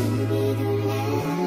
shouldn't